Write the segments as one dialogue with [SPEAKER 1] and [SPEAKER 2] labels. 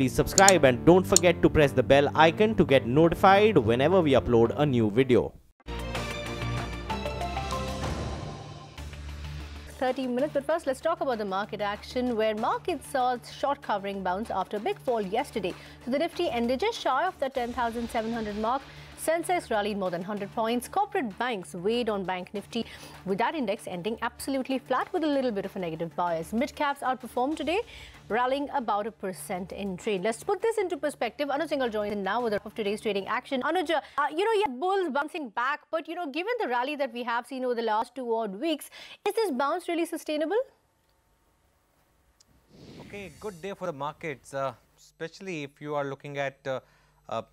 [SPEAKER 1] please subscribe and don't forget to press the bell icon to get notified whenever we upload a new video.
[SPEAKER 2] 30 minutes. But first, let's talk about the market action where markets saw short covering bounce after a big fall yesterday. So the Nifty ended just shy of the 10,700 mark. Sensex rallied more than 100 points. Corporate banks weighed on Bank Nifty, with that index ending absolutely flat with a little bit of a negative bias. Mid caps outperformed today, rallying about a percent in trade. Let's put this into perspective. Anuj Singhal joins in now with the of today's trading action. Anuj, uh, you know, yeah, bulls bouncing back, but you know, given the rally that we have seen over the last two odd weeks, is this bounce really sustainable?
[SPEAKER 3] Okay, good day for the markets, uh, especially if you are looking at uh,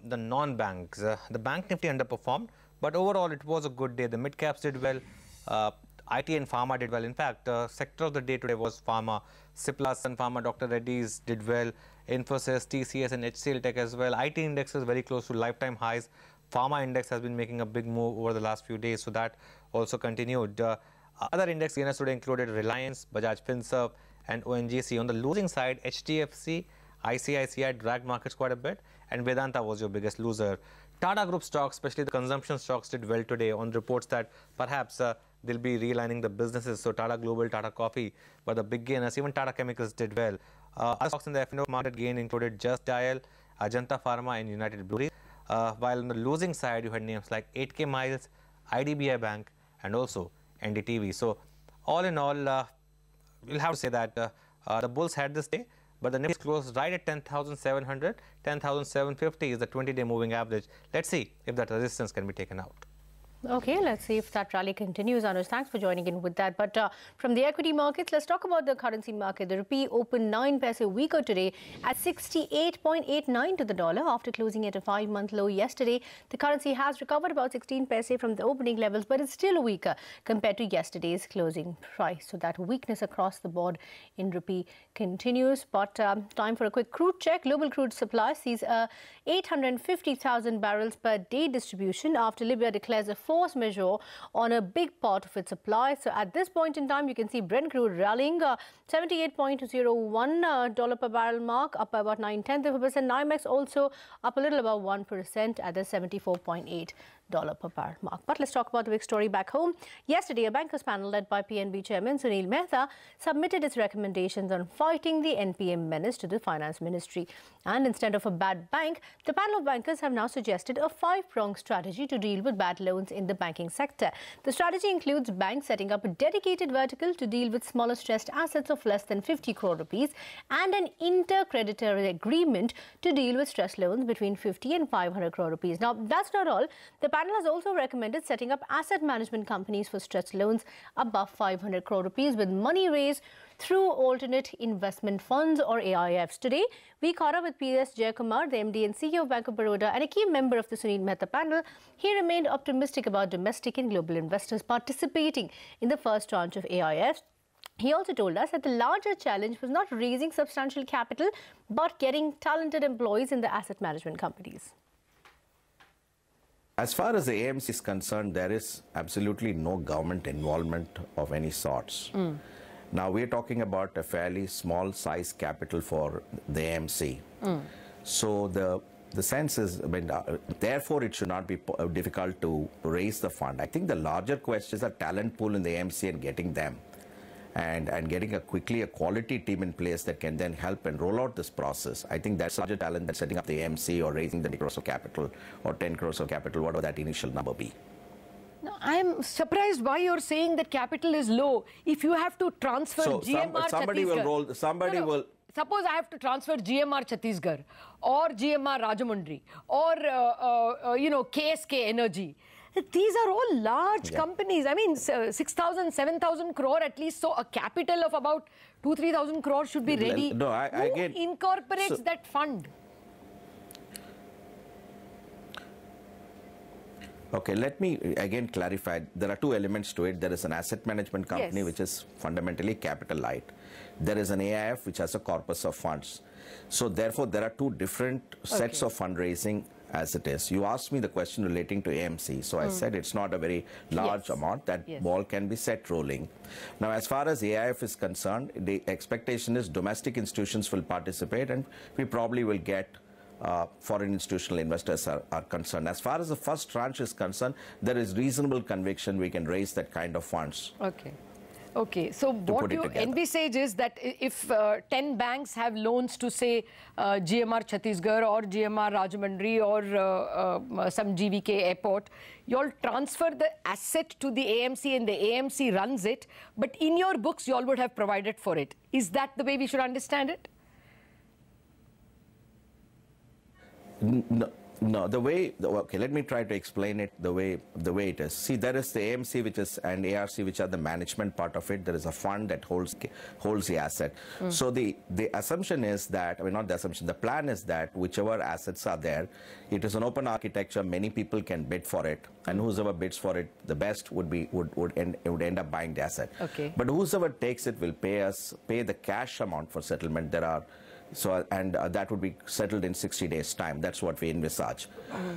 [SPEAKER 3] the non-banks. Uh, the bank nifty underperformed, but overall it was a good day. The mid caps did well. Uh, IT and pharma did well. In fact, uh, sector of the day today was pharma. Cipla, Sun Pharma, Dr. Reddy's did well. Infosys, TCS and HCL Tech as well. IT index is very close to lifetime highs. Pharma index has been making a big move over the last few days, so that also continued. Uh, other index gainers today included Reliance, Bajaj Finserv and ONGC. On the losing side, HDFC, ICICI dragged markets quite a bit and Vedanta was your biggest loser. Tata Group stocks, especially the consumption stocks, did well today on reports that perhaps uh, they'll be realigning the businesses. So Tata Global, Tata Coffee were the big gainers. Even Tata Chemicals did well. Uh, other stocks in the F&O market gain included Just Dial, Ajanta Pharma, and United Breweries. Uh, while on the losing side, you had names like 8K Miles, IDBI Bank, and also NDTV. So all in all, uh, we'll have to say that uh, uh, the bulls had this day but the Nifty closed right at 10,700. 10,750 is the 20-day moving average. Let's see if that resistance can be taken out.
[SPEAKER 2] Okay, let's see if that rally continues. Anuj, thanks for joining in with that. But uh, from the equity markets, let's talk about the currency market. The rupee opened 9 paise weaker today at 68.89 to the dollar after closing at a five-month low yesterday. The currency has recovered about 16 paise from the opening levels, but it's still weaker compared to yesterday's closing price. So that weakness across the board in rupee continues. But um, time for a quick crude check. Global crude supply sees a 850,000 barrels per day distribution after Libya declares a force majeure on a big part of its supply. So at this point in time, you can see Brent crude rallying uh, 78.01 uh, dollar per barrel mark, up by about 9 tenths of a percent. NYMEX also up a little about 1% at the 74.8 dollar per barrel mark. But let's talk about the big story back home. Yesterday, a bankers panel led by PNB Chairman Sunil Mehta submitted its recommendations on fighting the NPA menace to the Finance Ministry. And instead of a bad bank, the panel of bankers have now suggested a five-pronged strategy to deal with bad loans in the banking sector. The strategy includes banks setting up a dedicated vertical to deal with smaller stressed assets of less than 50 crore rupees and an inter-creditor agreement to deal with stress loans between 50 and 500 crore rupees. Now, that's not all. The panel has also recommended setting up asset management companies for stretch loans above 500 crore rupees with money raised through alternate investment funds or AIFs. Today, we caught up with PS Jayakumar, the MD and CEO of Bank of Baroda and a key member of the Sunil Mehta panel. He remained optimistic about domestic and global investors participating in the first tranche of AIFs. He also told us that the larger challenge was not raising substantial capital, but getting talented employees in the asset management companies.
[SPEAKER 4] As far as the AMC is concerned, there is absolutely no government involvement of any sorts. Mm. Now we're talking about a fairly small size capital for the AMC. Mm. So the the sense is, I mean, uh, therefore it should not be difficult to raise the fund. I think the larger question is a talent pool in the AMC and getting them and, and getting a quickly a quality team in place that can then help and roll out this process. I think that's larger talent than setting up the AMC or raising the crores of capital or 10 crores of capital, whatever that initial number be.
[SPEAKER 5] I'm surprised why you're saying that capital is low. If you have to transfer
[SPEAKER 4] so
[SPEAKER 5] GMR
[SPEAKER 4] some, somebody will roll, somebody
[SPEAKER 5] no, no.
[SPEAKER 4] will
[SPEAKER 5] suppose I have to transfer GMR Chhattisgarh or GMR Rajahmundry or, uh, uh, uh, you know, KSK Energy. These are all large yeah. companies. I mean, uh, 6,000, 7,000 crore at least. So a capital of about 2, 3,000 crore should be ready.
[SPEAKER 4] No, I,
[SPEAKER 5] Who
[SPEAKER 4] again,
[SPEAKER 5] incorporates so, that fund?
[SPEAKER 4] Okay, let me again clarify. There are two elements to it. There is an asset management company,
[SPEAKER 5] yes.
[SPEAKER 4] which is fundamentally capital light. There is an AIF, which has a corpus of funds. So therefore, there are two different sets
[SPEAKER 5] Okay.
[SPEAKER 4] of fundraising as it is. You asked me the question relating to AMC, so I said it's not a very large
[SPEAKER 5] Hmm. Yes.
[SPEAKER 4] amount. That
[SPEAKER 5] Yes.
[SPEAKER 4] ball can be set rolling. Now, as far as AIF is concerned, the expectation is domestic institutions will participate, and we probably will get. Uh, foreign institutional investors are, are concerned. As far as the first tranche is concerned, there is reasonable conviction we can raise that kind of funds.
[SPEAKER 5] Okay. Okay, so what you envisage is that if uh, 10 banks have loans to say uh, GMR Chhattisgarh or GMR Rajahmundry or uh, uh, some GVK airport, you'll transfer the asset to the AMC and the AMC runs it, but in your books you all would have provided for it. Is that the way we should understand it?
[SPEAKER 4] No, no. The way okay, let me try to explain it the way the way it is. See, there is the AMC, which is and ARC, which are the management part of it. There is a fund that holds holds the asset. Hmm. So the the assumption is that I mean not the assumption. The plan is that whichever assets are there, it is an open architecture. Many people can bid for it, and whoever bids for it the best would be would would end would end up buying the asset.
[SPEAKER 5] Okay.
[SPEAKER 4] But whoever takes it will pay us pay the cash amount for settlement. There are so and uh, that would be settled in 60 days time. That's what we envisage.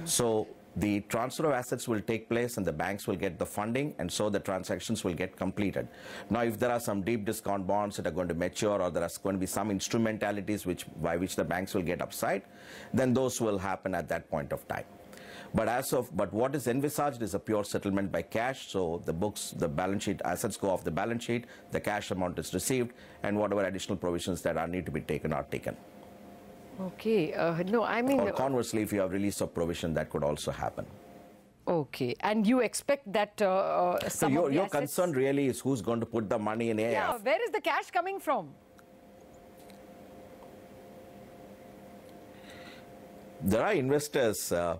[SPEAKER 4] So the transfer of assets will take place and the banks will get the funding and so the transactions will get completed. Now if there are some deep discount bonds that are going to mature or there are going to be some instrumentalities which by which the banks will get upside, then those will happen at that point of time. But as of but what is envisaged is a pure settlement by cash. So the books, the balance sheet assets go off the balance sheet, the cash amount is received, and whatever additional provisions that are need to be taken are taken.
[SPEAKER 5] Okay, uh, no, I mean,
[SPEAKER 4] Or conversely, if you have release of provision, that could also happen.
[SPEAKER 5] okay, and you expect that uh, uh,
[SPEAKER 4] So your, your concern really is who's going to put the money in AIF.
[SPEAKER 5] Yeah, where is the cash coming from?
[SPEAKER 4] There are investors, uh,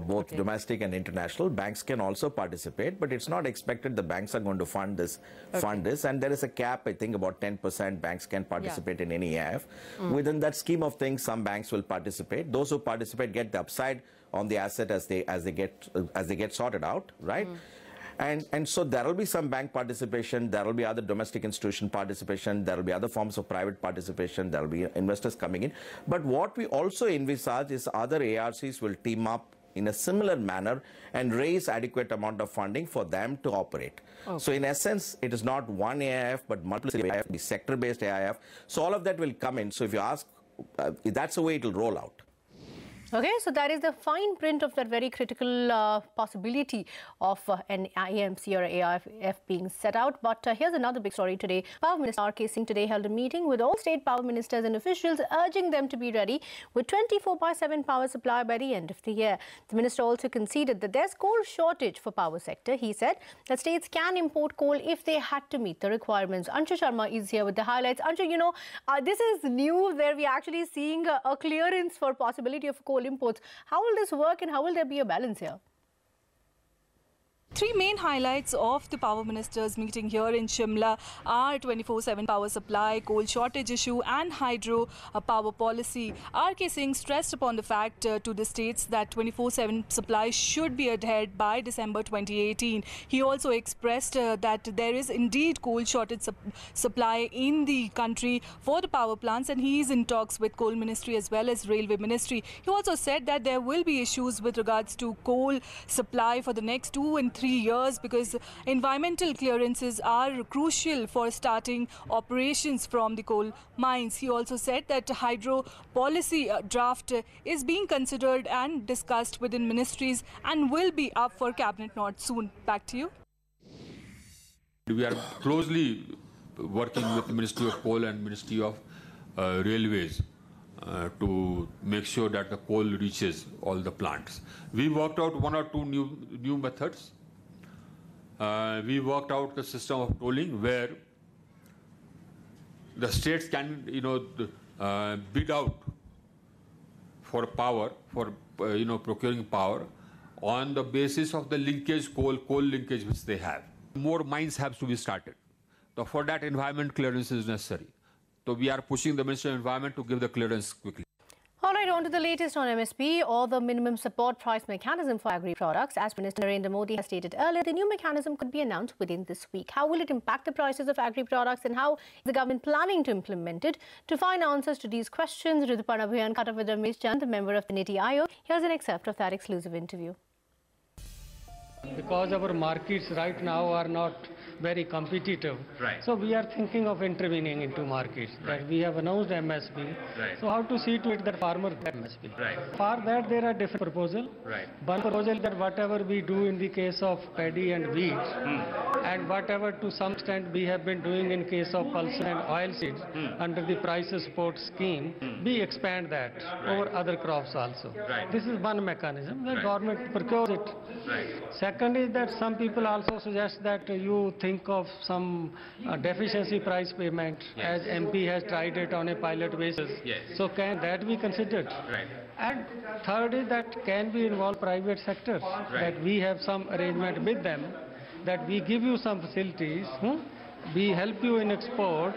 [SPEAKER 4] both
[SPEAKER 5] Okay.
[SPEAKER 4] domestic and international. Banks can also participate, but it's not expected the banks are going to fund this. Fund this, and there is a cap. I think about 10% banks can participate in any AIF. Mm. Within that scheme of things, some banks will participate. Those who participate get the upside on the asset as they as they get as they get sorted out, right? Mm. And, and so there will be some bank participation, there will be other domestic institution participation, there will be other forms of private participation, there will be investors coming in. But what we also envisage is other ARCs will team up in a similar manner and raise adequate amount of funding for them to operate. So in essence, it is not one AIF, but multiple AIF, the sector-based AIF. So all of that will come in. So if you ask, uh, that's the way it will roll out.
[SPEAKER 2] Okay, so that is the fine print of that very critical uh, possibility of uh, an AMC or AIF being set out. But uh, here's another big story today. Power Minister R.K. Singh today held a meeting with all state power ministers and officials, urging them to be ready with 24 by 7 power supply by the end of the year. The minister also conceded that there's coal shortage for power sector. He said that states can import coal if they had to meet the requirements. Anshu Sharma is here with the highlights. Anshu, you know, uh, this is new where we're actually seeing a, clearance for possibility of coal imports. How will this work and how will there be a balance here?
[SPEAKER 6] Three main highlights of the power ministers meeting here in Shimla are 24/7 power supply, coal shortage issue, and hydro uh, power policy. R.K. Singh stressed upon the fact uh, to the states that 24/7 supply should be adhered by December 2018. He also expressed uh, that there is indeed coal shortage sup- supply in the country for the power plants, and he is in talks with coal ministry as well as railway ministry. He also said that there will be issues with regards to coal supply for the next two and three years because environmental clearances are crucial for starting operations from the coal mines. He also said that hydro policy uh, draft is being considered and discussed within ministries and will be up for cabinet Nod soon. Back to you.
[SPEAKER 7] We are closely working with Ministry of Coal and Ministry of uh, Railways uh, to make sure that the coal reaches all the plants. We worked out one or two new new methods. Uh, we worked out the system of tolling where the states can, you know, uh, bid out for power, for uh, you know, procuring power on the basis of the linkage coal, coal linkage which they have. More mines have to be started. So for that, environment clearance is necessary. So we are pushing the Ministry of Environment to give the clearance quickly.
[SPEAKER 2] On to the latest on MSP or the minimum support price mechanism for agri products. As Minister Narendra Modi has stated earlier, the new mechanism could be announced within this week. How will it impact the prices of agri products and how is the government planning to implement it? To find answers to these questions, Rituparna Bhuyan caught up with Ramesh Chand, a member of the NITI Aayog. Here's an excerpt of that exclusive interview.
[SPEAKER 8] Because our markets right now are not very competitive.
[SPEAKER 9] Right.
[SPEAKER 8] So we are thinking of intervening into markets.
[SPEAKER 9] Right.
[SPEAKER 8] That we have announced MSP.
[SPEAKER 9] Right.
[SPEAKER 8] So how to see to it that farmer MSP.
[SPEAKER 9] Right.
[SPEAKER 8] For that there are different proposals.
[SPEAKER 9] Right.
[SPEAKER 8] One proposal that whatever we do in the case of paddy and wheat,
[SPEAKER 9] Hmm.
[SPEAKER 8] and whatever to some extent we have been doing in case of pulses and oilseeds
[SPEAKER 9] Hmm.
[SPEAKER 8] under the price support scheme, we expand that over other crops also.
[SPEAKER 9] Right.
[SPEAKER 8] This is one mechanism. The
[SPEAKER 9] Right.
[SPEAKER 8] government procures it.
[SPEAKER 9] Right.
[SPEAKER 8] Second is that some people also suggest that you think of some uh, deficiency price payment
[SPEAKER 9] Yes.
[SPEAKER 8] as MP has tried it on a pilot basis.
[SPEAKER 9] Yes.
[SPEAKER 8] So can that be considered?
[SPEAKER 9] Right.
[SPEAKER 8] And third is that can we involve private sectors? That we have some arrangement with them, that we give you some facilities, hmm? we help you in export,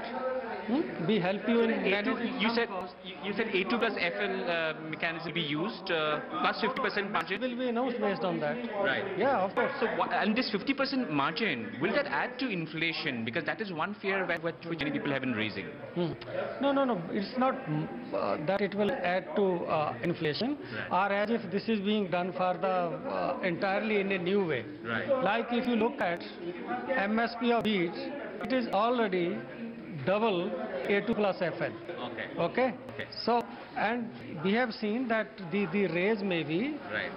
[SPEAKER 8] hmm? we help you in
[SPEAKER 9] A2, you said you you said A2 plus FL uh, mechanism will be used uh, plus 50% margin.
[SPEAKER 8] will be announced based on that.
[SPEAKER 9] Right.
[SPEAKER 8] Yeah, of course.
[SPEAKER 9] So what, and this 50% margin will that add to inflation? Because that is one fear which which many people have been raising.
[SPEAKER 8] Hmm. No, no, no. It's not uh, that it will add to uh, inflation, or as if this is being done for the uh, entirely in a new way.
[SPEAKER 9] Right.
[SPEAKER 8] Like if you look at MSP of wheat, it is already double A2 plus FL.
[SPEAKER 9] Okay.
[SPEAKER 8] Okay.
[SPEAKER 9] Okay.
[SPEAKER 8] So, and we have seen that the the raise may be
[SPEAKER 9] Right.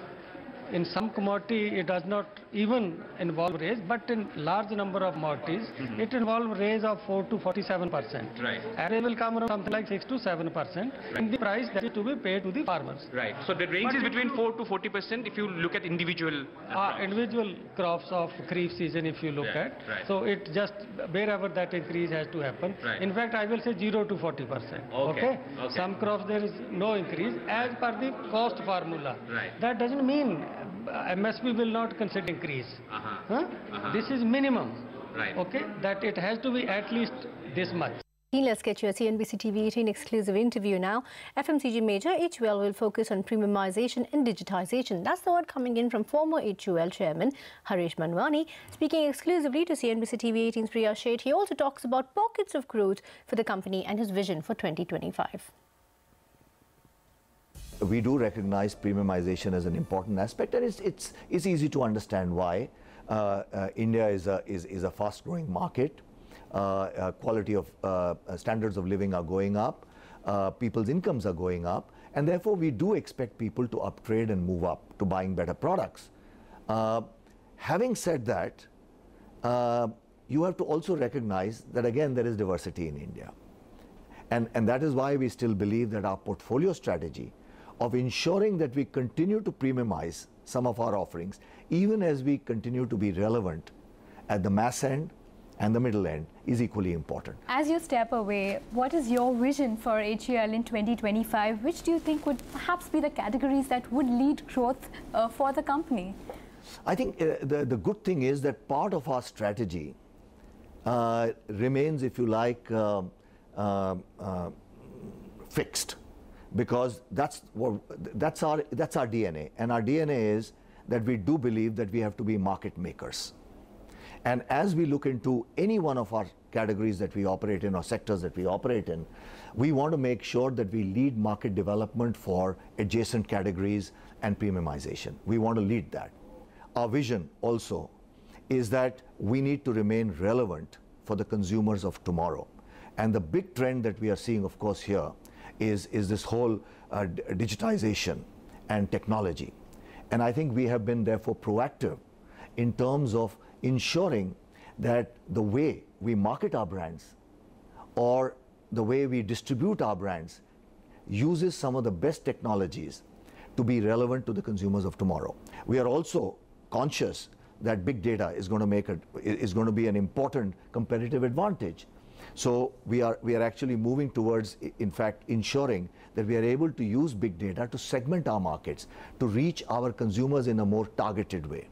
[SPEAKER 8] in some commodity it does not even involve raise, but in large number of commodities it involves raise of 4 to 47 percent.
[SPEAKER 9] Right.
[SPEAKER 8] And it will come around something like 6 to 7 percent in the price that is to be paid to the farmers.
[SPEAKER 9] Right. So the range is between 4 to 40% if you look at individual. uh,
[SPEAKER 8] Uh,
[SPEAKER 9] crops.
[SPEAKER 8] individual crops of kharif season if you look
[SPEAKER 9] Yeah,
[SPEAKER 8] at.
[SPEAKER 9] right.
[SPEAKER 8] So it just wherever that increase has to happen.
[SPEAKER 9] Right.
[SPEAKER 8] In fact, I will say 0 to 40 percent.
[SPEAKER 9] Okay, okay.
[SPEAKER 8] Some crops there is no increase as per the cost formula.
[SPEAKER 9] Right.
[SPEAKER 8] That doesn't mean MSP will not consider increase.
[SPEAKER 9] Uh-huh.
[SPEAKER 8] Huh?
[SPEAKER 9] Uh-huh.
[SPEAKER 8] This is minimum.
[SPEAKER 9] Right.
[SPEAKER 8] Okay, that it has to be at least this much.
[SPEAKER 2] Let's get you a CNBC TV 18 exclusive interview now. FMCG major HUL will focus on premiumization and digitization. That's the word coming in from former HUL chairman Harish Manwani. Speaking exclusively to CNBC TV 18's Priya Sheth, he also talks about pockets of growth for the company and his vision for 2025.
[SPEAKER 10] We do recognize premiumization as an important aspect, and it's, it's, it's easy to understand why. Uh, uh, India is a, is, is a fast growing market. Uh, quality of standards of living are going up, people's incomes are going up, and therefore we do expect people to upgrade and move up to buying better products. Having said that, you have to also recognize that again there is diversity in India. And, and that is why we still believe that our portfolio strategy of ensuring that we continue to premiumize some of our offerings, even as we continue to be relevant at the mass end and the middle end, is equally important.
[SPEAKER 11] As you step away, what is your vision for HUL in 2025? Which do you think would perhaps be the categories that would lead growth uh, for the company?
[SPEAKER 10] I think uh, the, the good thing is that part of our strategy uh, remains, if you like, um uh, uh, fixed, because that's what, that's our that's our DNA, and our DNA is that we do believe that we have to be market makers. And as we look into any one of our categories that we operate in or sectors that we operate in, we want to make sure that we lead market development for adjacent categories and premiumization. We want to lead that. Our vision also is that we need to remain relevant for the consumers of tomorrow. And the big trend that we are seeing, of course, here is, is this whole uh, digitization and technology. And I think we have been therefore proactive in terms of ensuring that the way we market our brands or the way we distribute our brands uses some of the best technologies to be relevant to the consumers of tomorrow. We are also conscious that big data is going to make a, is going to be an important competitive advantage. So we are we are actually moving towards in fact ensuring that we are able to use big data to segment our markets to reach our consumers in a more targeted way.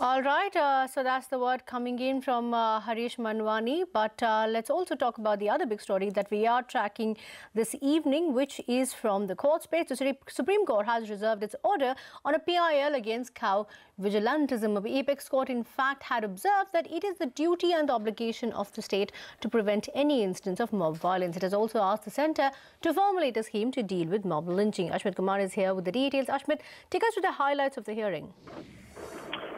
[SPEAKER 2] All right, uh, so that's the word coming in from uh, Harish Manwani. But uh, let's also talk about the other big story that we are tracking this evening, which is from the court space. The Supreme Court has reserved its order on a PIL against cow vigilantism. The apex court, in fact, had observed that it is the duty and the obligation of the state to prevent any instance of mob violence. It has also asked the centre to formulate a scheme to deal with mob lynching. Ashmit Kumar is here with the details. Ashmit, take us to the highlights of the hearing.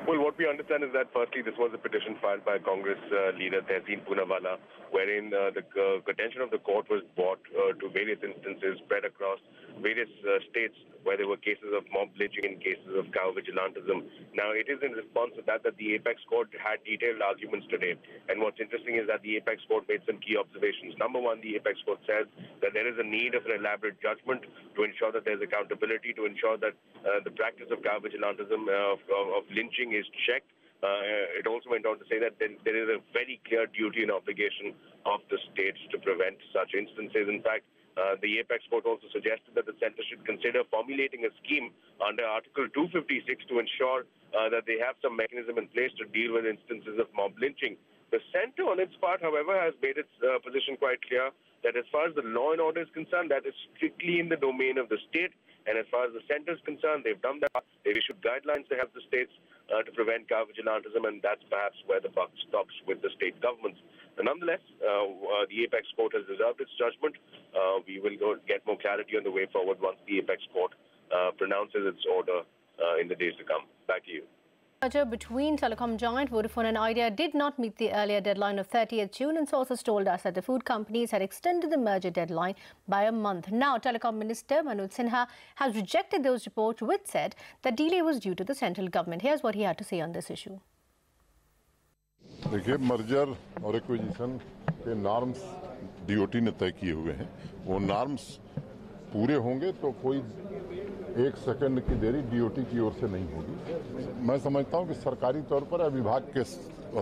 [SPEAKER 12] Well, what we understand is that firstly, this was a petition filed by Congress uh, leader Tehseen Poonawalla, wherein uh, the uh, attention of the court was brought uh, to various instances spread across various uh, states where there were cases of mob lynching and cases of cow vigilantism. Now, it is in response to that that the Apex Court had detailed arguments today. And what's interesting is that the Apex Court made some key observations. Number one, the Apex Court says that there is a need of an elaborate judgment to ensure that there's accountability, to ensure that uh, the practice of cow vigilantism, of, of, of lynching is checked. Uh, it also went on to say that there, is a very clear duty and obligation of the states to prevent such instances. In fact, uh, the Apex Court also suggested that the centre should consider formulating a scheme under Article 256 to ensure uh, that they have some mechanism in place to deal with instances of mob lynching. The centre, on its part, however, has made its uh, position quite clear that as far as the law and order is concerned, that is strictly in the domain of the state. And as far as the centre is concerned, they've done that. They've issued guidelines to help the states uh, to prevent cow vigilantism, and that's perhaps where the buck stops with the state governments. But nonetheless, uh, uh, the Apex Court has reserved its judgment. Uh, we will go get more clarity on the way forward once the Apex Court pronounces its order in the days to come. Back to you
[SPEAKER 2] merger between telecom giant Vodafone and Idea did not meet the earlier deadline of 30th June and sources told us that the food companies had extended the merger deadline by a month. Now, Telecom Minister Manoj Sinha has rejected those reports which said that delay was due to the central government. Here's what he had to say on this issue.
[SPEAKER 13] देखिए merger और acquisition के norms DOT ने तय किए हुए हैं वो norms पूरे होंगे तो कोई एक सेकंड की देरी डीओटी की ओर से नहीं होगी मैं समझता हूँ कि सरकारी तौर पर विभाग के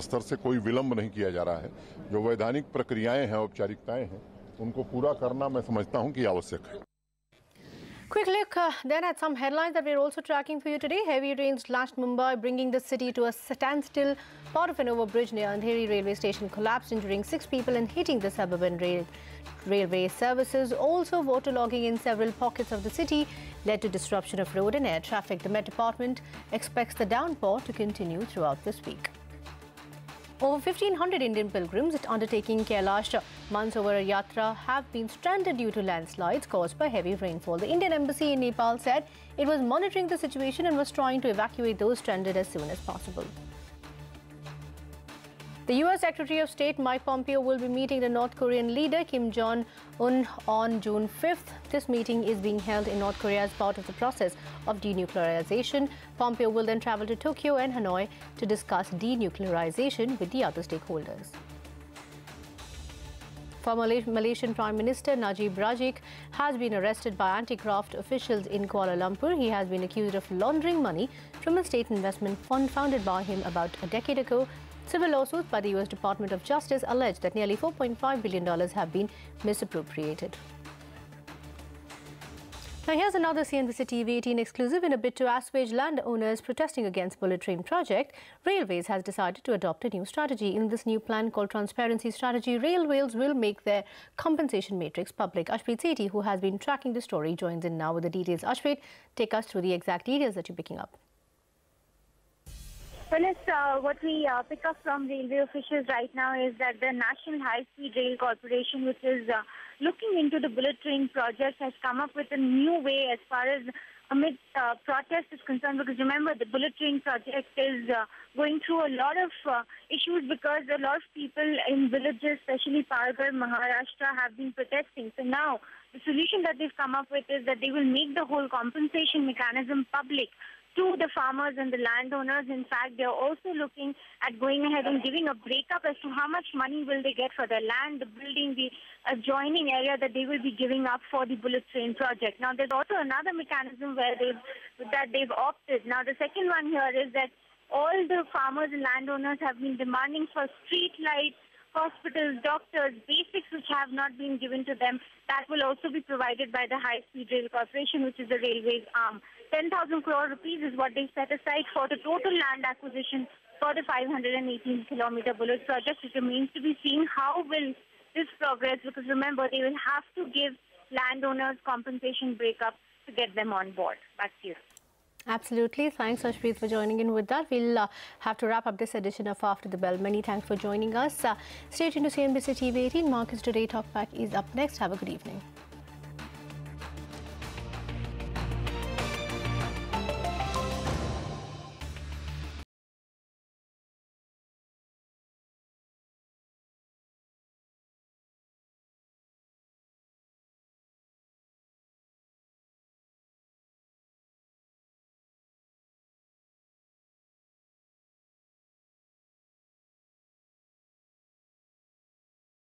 [SPEAKER 13] स्तर से कोई विलंब नहीं किया जा रहा है जो वैधानिक प्रक्रियाएँ हैं औपचारिकताएँ हैं उनको पूरा करना मैं समझता हूँ कि आवश्यक है
[SPEAKER 2] Quick look uh, then at some headlines that we're also tracking for you today. Heavy rains lashed Mumbai, bringing the city to a standstill. Part of an overbridge near Andheri railway station collapsed, injuring six people and hitting the suburban rail railway services. Also, waterlogging in several pockets of the city led to disruption of road and air traffic. The Met Department expects the downpour to continue throughout this week. Over 1,500 Indian pilgrims undertaking Kailash Mansarovar Yatra have been stranded due to landslides caused by heavy rainfall. The Indian Embassy in Nepal said it was monitoring the situation and was trying to evacuate those stranded as soon as possible. The US Secretary of State Mike Pompeo will be meeting the North Korean leader Kim Jong un on June 5th. This meeting is being held in North Korea as part of the process of denuclearization. Pompeo will then travel to Tokyo and Hanoi to discuss denuclearization with the other stakeholders. Former Malaysian Prime Minister Najib Razak has been arrested by anti-graft officials in Kuala Lumpur. He has been accused of laundering money from a state investment fund founded by him about a decade ago Civil lawsuits by the U.S. Department of Justice allege that nearly $4.5 billion have been misappropriated. Now here's another CNBC TV 18 exclusive. In a bid to assuage landowners protesting against bullet train project, Railways has decided to adopt a new strategy. In this new plan called Transparency Strategy, Railways will make their compensation matrix public. Ashpreet Sethi, who has been tracking the story, joins in now with the details. Ashpreet, take us through the exact details that you're picking up.
[SPEAKER 14] Well, uh, what we uh, pick up from railway officials right now is that the National High Speed Rail Corporation, which is uh, looking into the bullet train project, has come up with a new way as far as amid uh, protest is concerned. Because remember, the bullet train project is uh, going through a lot of uh, issues because a lot of people in villages, especially Palghar, Maharashtra, have been protesting. So now the solution that they've come up with is that they will make the whole compensation mechanism public to the farmers and the landowners. In fact, they're also looking at going ahead and giving a breakup as to how much money will they get for their land, the building, the adjoining area that they will be giving up for the bullet train project. Now, there's also another mechanism where they've that they've opted. Now, the second one here is that all the farmers and landowners have been demanding for street lights, hospitals, doctors, basics which have not been given to them, that will also be provided by the High Speed Rail Corporation, which is the railways arm. 10,000 crore rupees is what they set aside for the total land acquisition for the 518 kilometer bullet project. It remains to be seen how will this progress because remember they will have to give landowners compensation breakup to get them on board. Back to you.
[SPEAKER 2] Absolutely. Thanks, Ashpreet, for joining in with that. We'll uh, have to wrap up this edition of After the Bell. Many thanks for joining us. Uh, stay tuned to CNBC TV 18. Markets Today Talkback is up next. Have a good evening.